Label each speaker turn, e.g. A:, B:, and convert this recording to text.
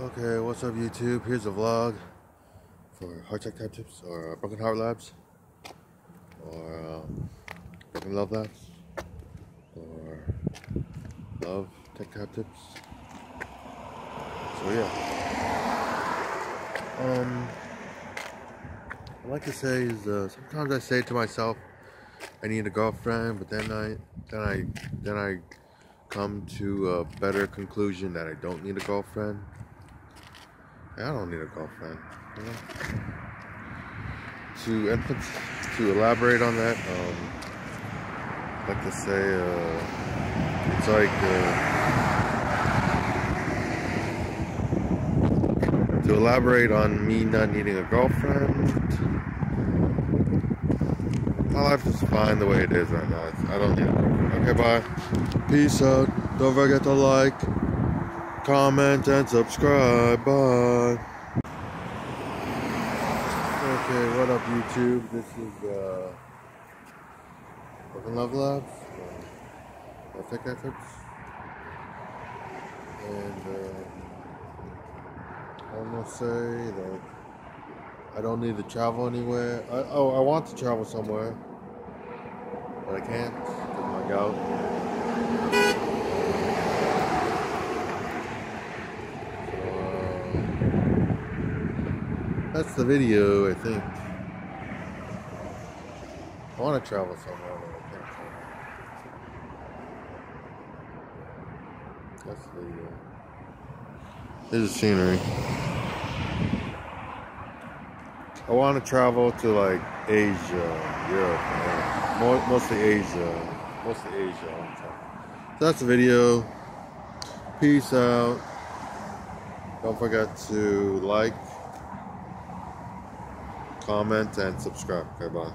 A: Okay, what's up YouTube? Here's a vlog for Heart Tech Tab Tips or Broken Heart Labs or um, Broken Love Labs or Love Tech Type Tips. So yeah. Um I like to say is uh, sometimes I say to myself I need a girlfriend, but then I then I then I come to a better conclusion that I don't need a girlfriend. I don't need a girlfriend. You know? To to elaborate on that, um, I'd like to say uh, it's like uh, to elaborate on me not needing a girlfriend. My life is fine the way it is right now. I don't need girlfriend. Okay, bye. Peace out. Don't forget to like comment, and subscribe. Bye. Okay, what up, YouTube? This is uh, Broken Love Labs. Uh, Tech Efforts. And uh, I want to say that I don't need to travel anywhere. I, oh, I want to travel somewhere, but I can't because my gout. That's the video, I think. I want to travel somewhere. That's the video. Here's the scenery. I want to travel to like Asia, Europe, mostly Asia, mostly Asia. So that's the video. Peace out. Don't forget to like, comment, and subscribe. Okay, bye.